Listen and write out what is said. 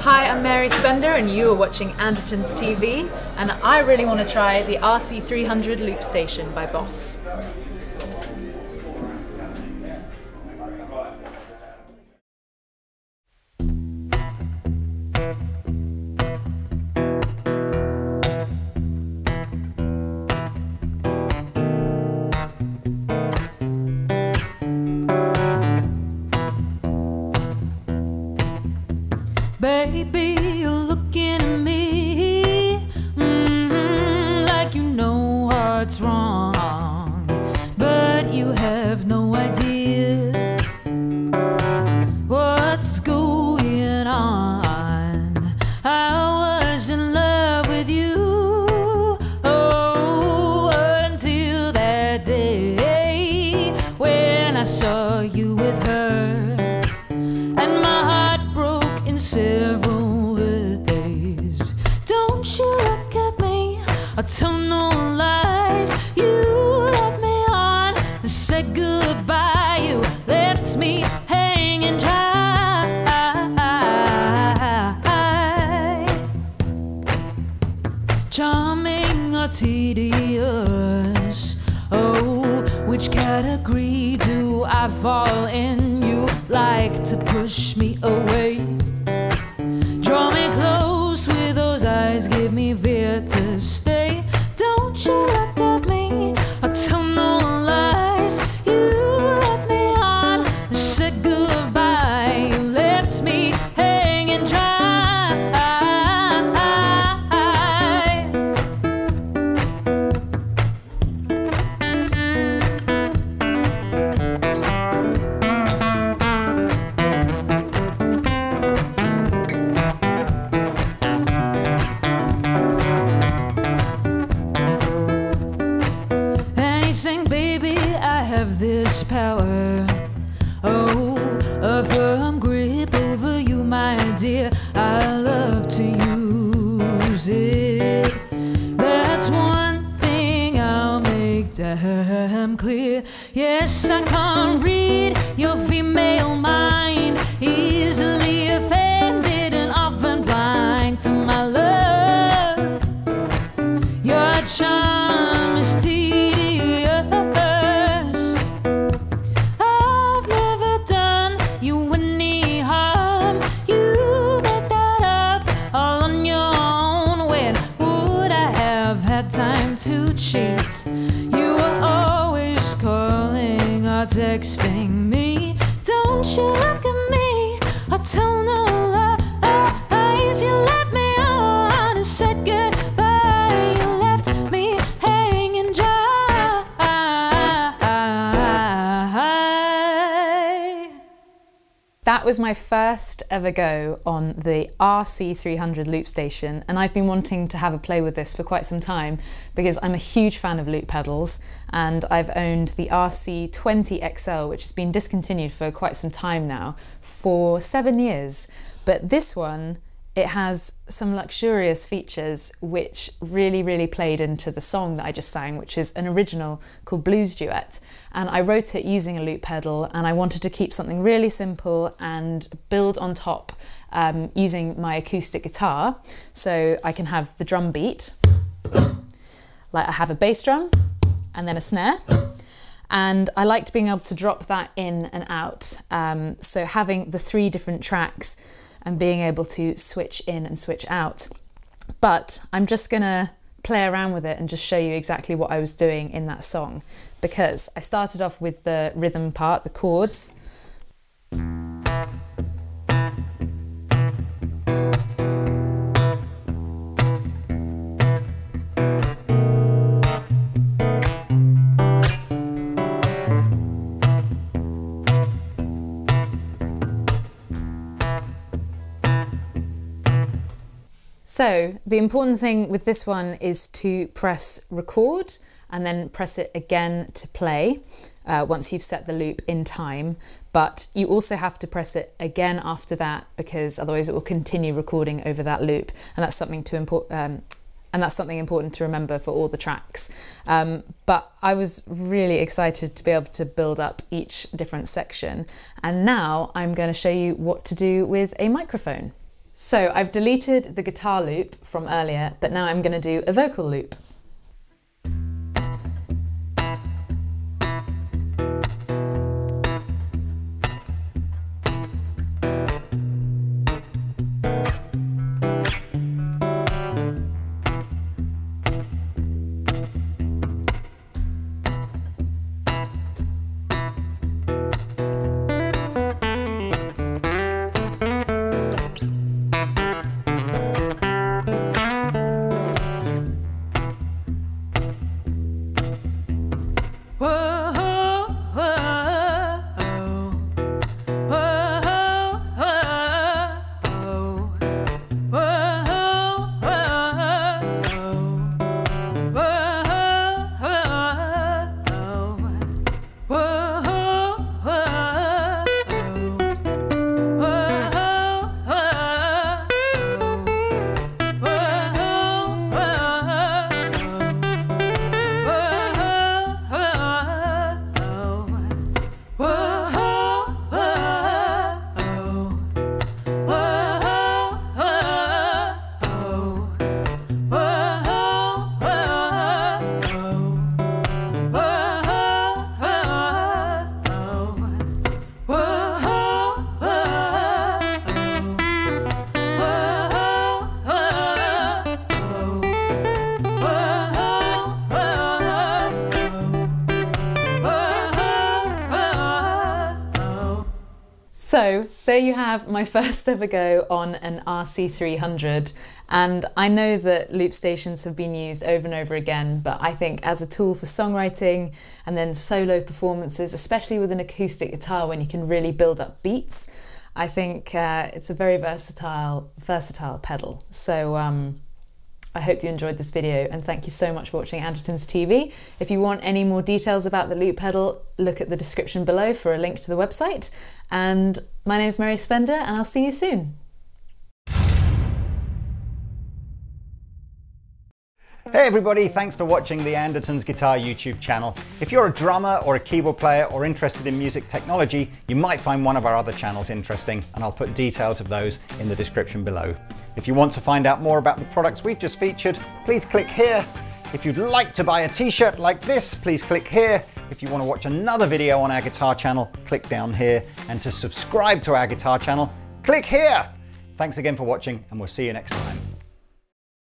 Hi, I'm Mary Spender, and you are watching Andertons TV. And I really want to try the RC300 loop station by Boss. Have no idea what's going on. I was in love with you, oh, until that day when I saw you with her and my heart broke in several ways. Don't you look at me or tell no said goodbye. You left me hanging dry. Charming or tedious? Oh, which category do I fall in? You like to push me away. Draw me close with those eyes, give me fear have this power. Oh, a firm grip over you, my dear. I love to use it. That's one thing I'll make damn clear. Yes, I can't read your female mind. Easily offended and often blind to my love. Texting me. Don't you look at me or tell no lies. You That was my first ever go on the RC300 loop station, and I've been wanting to have a play with this for quite some time because I'm a huge fan of loop pedals, and I've owned the RC20XL, which has been discontinued for quite some time now, for seven years. But this one, it has some luxurious features which really, really played into the song that I just sang, which is an original called Blues Duet. And I wrote it using a loop pedal, and I wanted to keep something really simple and build on top um, using my acoustic guitar. So I can have the drum beat, like I have a bass drum and then a snare. And I liked being able to drop that in and out. Um, so having the three different tracks and being able to switch in and switch out. But I'm just gonna play around with it and just show you exactly what I was doing in that song because I started off with the rhythm part, the chords. So the important thing with this one is to press record and then press it again to play uh, once you've set the loop in time. But you also have to press it again after that because otherwise it will continue recording over that loop. And that's something to import, um, and that's something important to remember for all the tracks. Um, but I was really excited to be able to build up each different section, and now I'm going to show you what to do with a microphone. So I've deleted the guitar loop from earlier, but now I'm going to do a vocal loop. So there you have my first ever go on an RC300 and I know that loop stations have been used over and over again but I think as a tool for songwriting and then solo performances especially with an acoustic guitar when you can really build up beats I think uh, it's a very versatile versatile pedal. So um, I hope you enjoyed this video and thank you so much for watching Andertons TV. If you want any more details about the loop pedal, look at the description below for a link to the website. And my name is Mary Spender and I'll see you soon. Hey everybody, thanks for watching the Andertons Guitar YouTube channel. If you're a drummer or a keyboard player or interested in music technology, you might find one of our other channels interesting and I'll put details of those in the description below. If you want to find out more about the products we've just featured, please click here. If you'd like to buy a t-shirt like this, please click here. If you want to watch another video on our guitar channel, click down here. And to subscribe to our guitar channel, click here. Thanks again for watching and we'll see you next time.